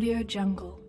Audio Jungle.